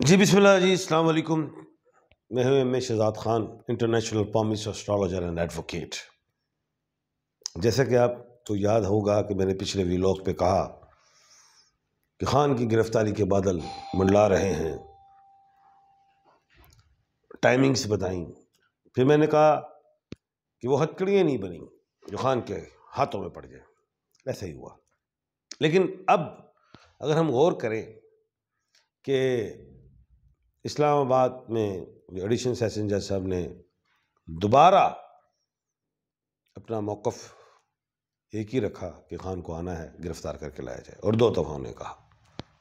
जी, बिस्मिल्लाह जी, अस्सलाम वालेकुम। मैं हूँ M A Shahzad Khan, international palmist astrologer and advocate. जैसा कि आपको याद होगा कि मैंने पिछले वीलॉग पे कहा कि खान की गिरफ्तारी के बादल मंडला रहे हैं। टाइमिंग्स बताई। फिर मैंने कहा कि वो हथकड़ियाँ नहीं बनी, जो खान के हाथों में पड़ जाए। ऐसा ही हुआ। लेकिन अब अगर हम गौर करें कि इस्लामाबाद में एडिशन सेशन जज साहब ने दोबारा अपना मौक़ एक ही रखा कि खान को आना है, गिरफ़्तार करके लाया जाए। और दो दफ़ा उन्होंने कहा।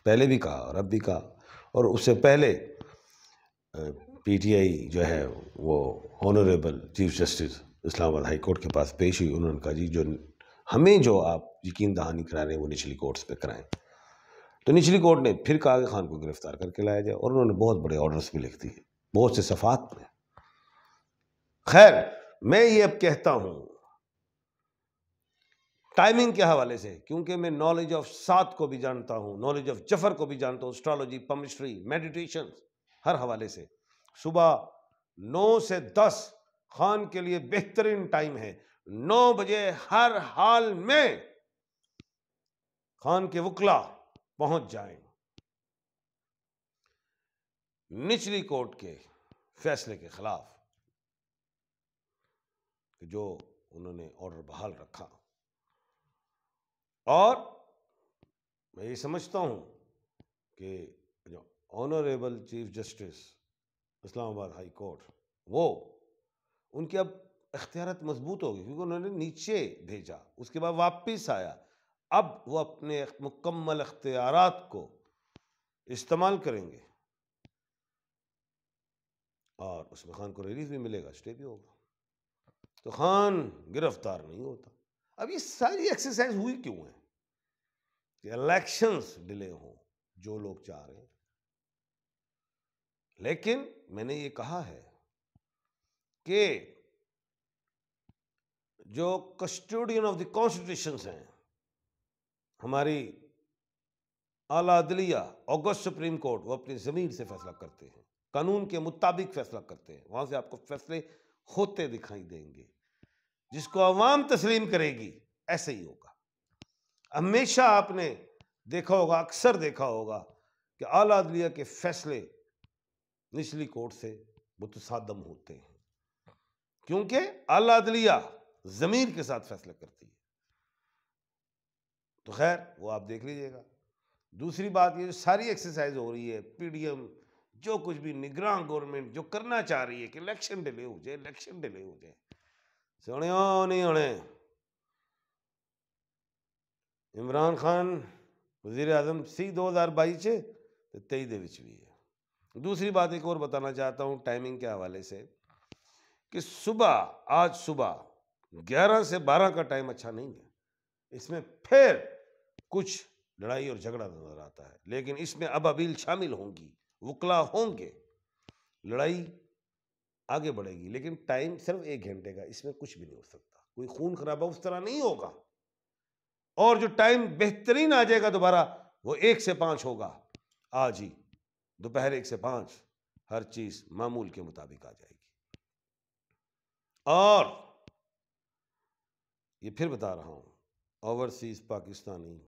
पहले भी कहा और अब भी कहा। और उससे पहले पीटीआई जो है, वो honourable chief justice Islamabad high court के पास पेश हुई। उन्होंने कहा, जी, जो, हमें जो आप यकीन दहानी करा रहे हैं वो निचली कोर्ट्स पे कराएँ। तो निचली कोर्ट ने फिर कहा कि खान को गिरफ़्तार करके लाया जाए, और उन्होंने बहुत बड़े ऑर्डर्स भी लिख दिए, बहुत से सफात में। खैर, मैं ये अब कहता हूँ टाइमिंग के हवाले से, क्योंकि मैं नॉलेज ऑफ़ सात को भी जानता हूँ नॉलेज ऑफ़ ज़फ़र को भी जानता हूँ एस्ट्रोलॉजी पमिस्ट्री मेडिटेशन हर हवाले से। सुबह नौ से दस खान के लिए बेहतरीन टाइम है। नौ बजे हर हाल में खान के वकला पहुँच जाएँ। निचली कोर्ट के फैसले के खिलाफ जो उन्होंने ऑर्डर बहाल रखा। और मैं ये समझता हूँ कि जो honourable chief justice Islamabad high court वो उनके अब अख्तियारत मज़बूत हो गए क्योंकि उन्होंने नीचे भेजा, उसके बाद वापस आया। अब वो अपने मुकम्मल अख्तियार को इस्तेमाल करेंगे। और उसमें खान को रिलीफ भी मिलेगा, स्टे भी होगा। तो खान गिरफ़्तार नहीं होता। अब ये सारी एक्सरसाइज हुई क्यों है? कि इलेक्शंस डिले हों, जो लोग चाह रहे हैं। लेकिन मैंने ये कहा है कि जो कस्टोडियन ऑफ़ द कॉन्स्टिट्यूशन हैं हमारी आला अदलिया सुप्रीम कोर्ट वो अपनी ज़मीन से फैसला करते हैं, कानून के मुताबिक फैसला करते हैं। वहाँ से आपको फैसले होते दिखाई देंगे। जिसको अवाम तस्लीम करेगी, ऐसे ही होगा। हमेशा आपने देखा होगा, अक्सर देखा होगा कि आला अदलिया के फैसले निचली कोर्ट से मुतसादम होते हैं। क्योंकि आला अदलिया ज़मीर के साथ फैसला करती है। तो खैर, वो आप देख लीजिएगा। दूसरी बात ये सारी एक्सरसाइज हो रही है पीडीएम जो कुछ भी निगरान गवर्नमेंट जो करना चाह रही है कि इलेक्शन डिले हो जाए इलेक्शन डिले हो जाए। सुने नहीं होने? इमरान खान वज़ीर आज़म सी दो हज़ार बाईस तो तेई भी है। दूसरी बात एक और बताना चाहता हूँ टाइमिंग के हवाले से, कि सुबह, आज सुबह ग्यारह से बारह का टाइम अच्छा नहीं है। इसमें फिर कुछ लड़ाई और झगड़ा नज़र आता है, लेकिन इसमें अब अबील शामिल होंगी, वकला होंगे। लड़ाई आगे बढ़ेगी, लेकिन टाइम सिर्फ़ एक घंटे का, इसमें कुछ भी नहीं हो सकता। कोई खून खराबा उस तरह नहीं होगा। और जो टाइम बेहतरीन आ जाएगा दोबारा, वो एक से पाँच होगा। आज ही, दोपहर एक से पाँच, हर चीज़ मामूल के मुताबिक आ जाएगी। और ये फिर बता रहा हूँ, ओवरसीज़ पाकिस्तानी